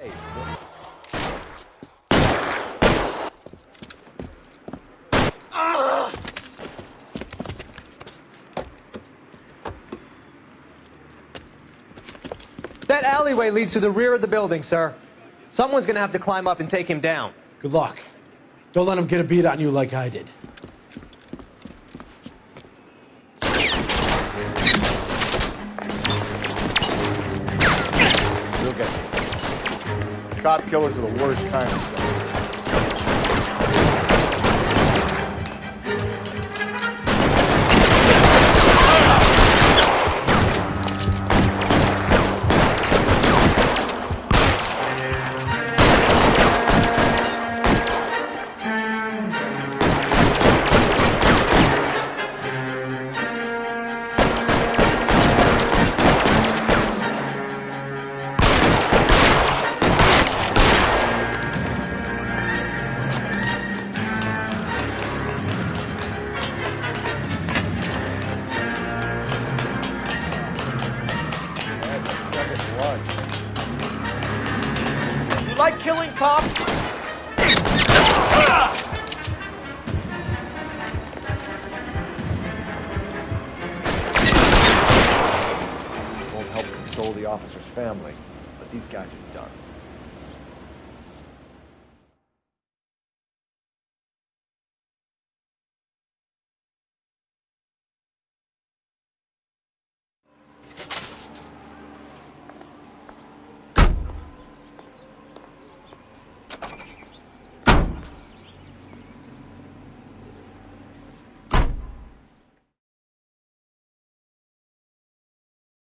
That alleyway leads to the rear of the building, sir. Someone's gonna have to climb up and take him down. Good luck. Don't let him get a beat on you like I did. Cop killers are the worst kind of stuff. You like killing cops? Won't help console the officer's family, but these guys are done.